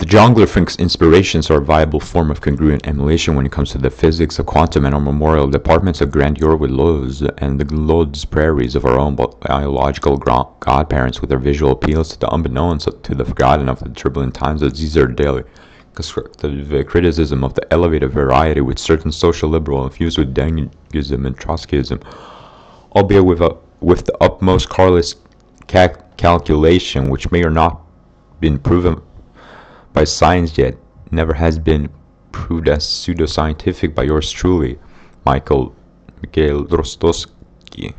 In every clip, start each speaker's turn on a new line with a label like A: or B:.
A: The jongler thinks inspirations are a viable form of congruent emulation when it comes to the physics of quantum and our memorial departments of grandeur with Lowe's and the Lodz prairies of our own biological godparents with their visual appeals to the unbeknownst to the forgotten of the turbulent times. Of Caesar daily constructive criticism of the elevated variety with certain social liberal infused with Denghism and Trotskyism, albeit with, a, with the utmost careless ca- calculation, which may or not been proven by science yet never has been proved as pseudoscientific by yours truly, Michael Mikhail Rostosky.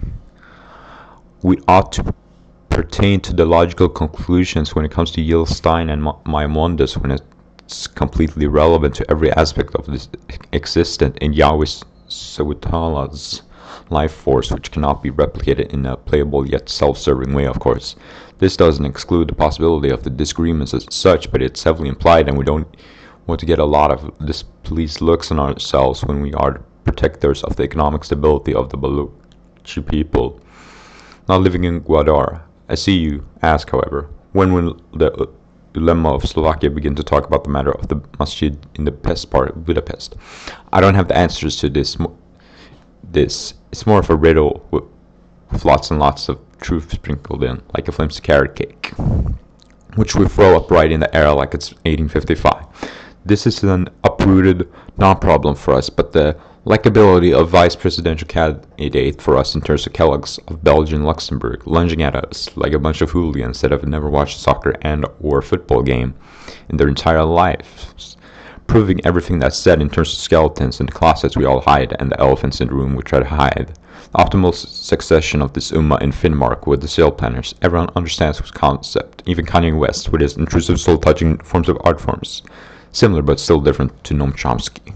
A: We ought to pertain to the logical conclusions when it comes to Yale Stein and Maimonides when it's completely relevant to every aspect of this existent in Yahweh Sawitala's life force, which cannot be replicated in a playable yet self-serving way, of course. This doesn't exclude the possibility of the disagreements as such, but it's heavily implied, and we don't want to get a lot of displeased looks on ourselves when we are protectors of the economic stability of the Baluchi people. Not living in Gwadar, I see you ask, however, when will the dilemma of Slovakia begin to talk about the matter of the masjid in the pest part of Budapest? I don't have the answers to this. This it's more of a riddle with lots and lots of truth sprinkled in, like a flimsy carrot cake, which we throw up right in the air like it's 1855. This is an uprooted non-problem for us, but the likability of vice presidential candidate for us in terms of Kellogg's of Belgian Luxembourg lunging at us like a bunch of hooligans that have never watched soccer and or football game in their entire lives proving everything that's said in terms of skeletons and closets we all hide and the elephants in the room we try to hide The optimal succession of this ummah in Finnmark with the sail planners. Everyone understands this concept, even Kanye West with his intrusive soul-touching forms of art forms, similar but still different to Noam Chomsky.